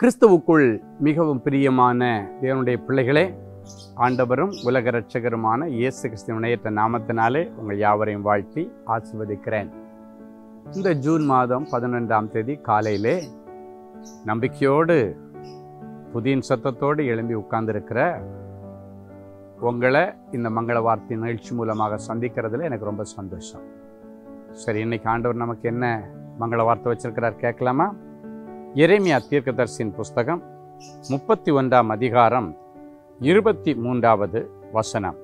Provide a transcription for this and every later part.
கிறிஸ்துவுக்குள் மிகவும் பிரியமான தேவனுடைய பிள்ளைகளே ஆண்டவரும் உலக ரட்சகருமான இயேசு கிறிஸ்துவனையற்ற நாமத்தினாலே உங்கள் யாவரையும் வாழ்த்தி ஆசிர்வதிக்கிறேன். இந்த ஜூன் மாதம் பதினொன்றாம் தேதி காலையிலே நம்பிக்கையோடு புதியின் சத்தத்தோடு எழும்பி உட்கார்ந்துருக்கிற உங்களை இந்த மங்கள வார்த்தை நிகழ்ச்சி மூலமாக சந்திக்கிறதுல எனக்கு ரொம்ப சந்தோஷம். சரி இன்னைக்கு ஆண்டவர் நமக்கு என்ன மங்கள வார்த்தை வச்சிருக்கிறார் கேட்கலாமா? எரேமியா தீர்க்கதர்சின் புஸ்தகம் முப்பத்தி ஒன்றாம் அதிகாரம் இருபத்தி மூன்றாவது வசனம்.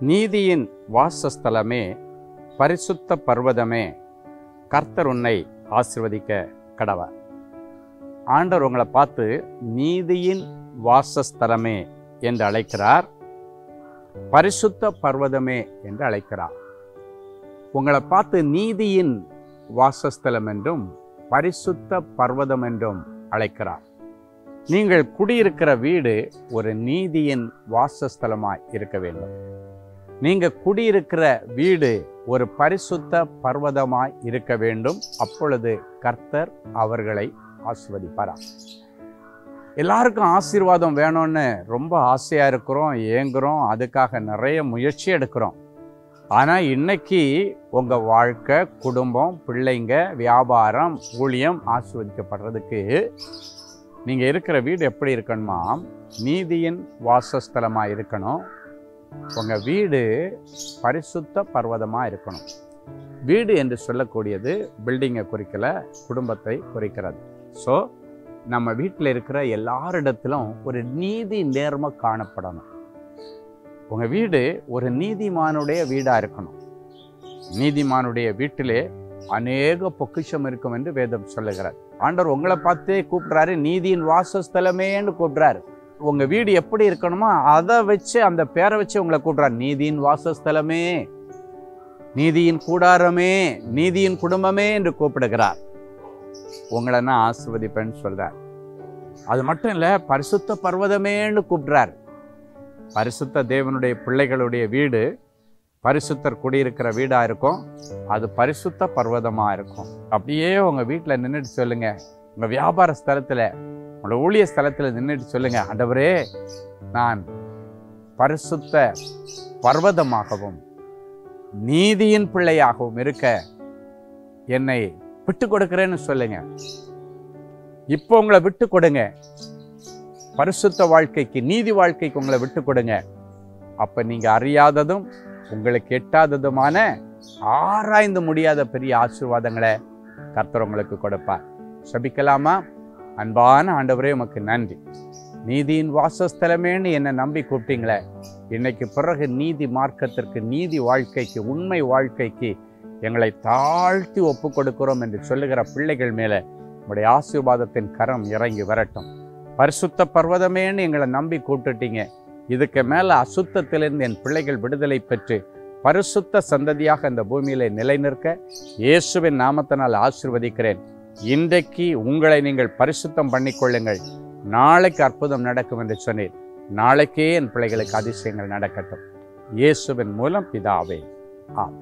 நீதியின் வாசஸ்தலமே பரிசுத்த பர்வதமே கர்த்தர் உன்னை ஆசிர்வதிக்க கடவர். ஆண்டவர் உங்களை பார்த்து நீதியின் வாசஸ்தலமே என்று அழைக்கிறார் பரிசுத்த பர்வதமே என்று அழைக்கிறார். உங்களை பார்த்து நீதியின் வாசஸ்தலம் என்றும் பரிசுத்த பர்வதம் என்றும் அழைக்கிறார். நீங்கள் குடியிருக்கிற வீடு ஒரு நீதியின் வாசஸ்தலமாய் இருக்க வேண்டும். நீங்கள் குடியிருக்கிற வீடு ஒரு பரிசுத்த பர்வதமாய் இருக்க வேண்டும். அப்பொழுது கர்த்தர் அவர்களை ஆசிர்வதிப்பாரா எல்லாருக்கும் ஆசீர்வாதம் வேணும்னு ரொம்ப ஆசையாக இருக்கிறோம் ஏங்குறோம். அதுக்காக நிறைய முயற்சி எடுக்கிறோம். ஆனால் இன்னைக்கு உங்கள் வாழ்க்கை குடும்பம் பிள்ளைங்க வியாபாரம் ஊழியம் ஆசிர்வதிக்கப்படுறதுக்கு நீங்கள் இருக்கிற வீடு எப்படி இருக்கணுமா? நீதியின் வாசஸ்தலமாக இருக்கணும். உங்கள் வீடு பரிசுத்த பர்வதமாக இருக்கணும். வீடு என்று சொல்லக்கூடியது பில்டிங்கை குறிக்கல குடும்பத்தை குறிக்கிறது. ஸோ நம்ம வீட்டில் இருக்கிற எல்லாரிடத்திலும் ஒரு நீதி நேர்மை காணப்படணும். உங்கள் வீடு ஒரு நீதிமானுடைய வீடாக இருக்கணும். நீதிமானுடைய வீட்டிலே அநேக பொக்கிஷம் இருக்கும் என்று வேதம் சொல்லுகிறார். ஆண்டவர் உங்களை பார்த்தே கூப்பிடுறாரு நீதியின் வாசஸ்தலமேன்னு கூப்பிடுறாரு. உங்கள் வீடு எப்படி இருக்கணுமோ அதை வச்சு அந்த பேரை வச்சு உங்களை கூப்பிட்றாரு. நீதியின் வாசஸ்தலமே நீதியின் கூடாரமே நீதியின் குடும்பமே என்று கூப்பிடுகிறார். உங்களை நான் ஆசிர்வதிப்பேன்னு சொல்கிறார் அது மட்டும் இல்லை பரிசுத்த பர்வதமேன்னு கூப்பிடுறாரு. பரிசுத்த தேவனுடைய பிள்ளைகளுடைய வீடு பரிசுத்தர் குடியிருக்கிற வீடாக இருக்கும். அது பரிசுத்த பர்வதமாக இருக்கும். அப்படியே உங்கள் வீட்டில் நின்றுட்டு சொல்லுங்கள் உங்கள் வியாபார ஸ்தலத்தில் உங்களோட ஊழிய ஸ்தலத்தில் நின்றுட்டு சொல்லுங்கள் ஆண்டவரே நான் பரிசுத்த பர்வதமாகவும் நீதியின் பிள்ளையாகவும் இருக்க என்னை விட்டு கொடுக்குறேன்னு சொல்லுங்க. இப்போ உங்களை விட்டு கொடுங்க. பரிசுத்த வாழ்க்கைக்கு நீதி வாழ்க்கைக்கு உங்களை விட்டு கொடுங்க அப்போ நீங்கள் அறியாததும் உங்களுக்கு எட்டாததுமான ஆராய்ந்து முடியாத பெரிய ஆசீர்வாதங்களை கர்த்தர் உங்களுக்கு கொடுப்பார். சபிக்கலாமா? அன்பான ஆண்டவரே உமக்கு நன்றி. நீதியின் வாசஸ்தலமேன்னு என்னை நம்பி கூப்பிட்டீங்களே. இன்னைக்கு பிறகு நீதி மார்க்கத்திற்கு நீதி வாழ்க்கைக்கு உண்மை வாழ்க்கைக்கு எங்களை தாழ்த்தி ஒப்பு கொடுக்கிறோம் என்று சொல்லுகிற பிள்ளைகள் மேலே உங்களுடைய ஆசீர்வாதத்தின் கரம் இறங்கி வரட்டும். பரிசுத்த பர்வதமேன்னு எங்களை நம்பி கூப்பிட்டுட்டீங்க. இதுக்கு மேலே அசுத்தத்திலிருந்து என் பிள்ளைகள் விடுதலை பெற்று பரிசுத்த சந்ததியாக இந்த பூமியில நிலைநிற்க இயேசுவின் நாமத்தினால் ஆசிர்வதிக்கிறேன். இன்றைக்கு உங்களை நீங்கள் பரிசுத்தம் பண்ணிக்கொள்ளுங்கள். நாளைக்கு அற்புதம் நடக்கும் என்று சொன்னேன். நாளைக்கே என் பிள்ளைகளுக்கு அதிசயங்கள் நடக்கட்டும். இயேசுவின் மூலம் பிதாவே. ஆம்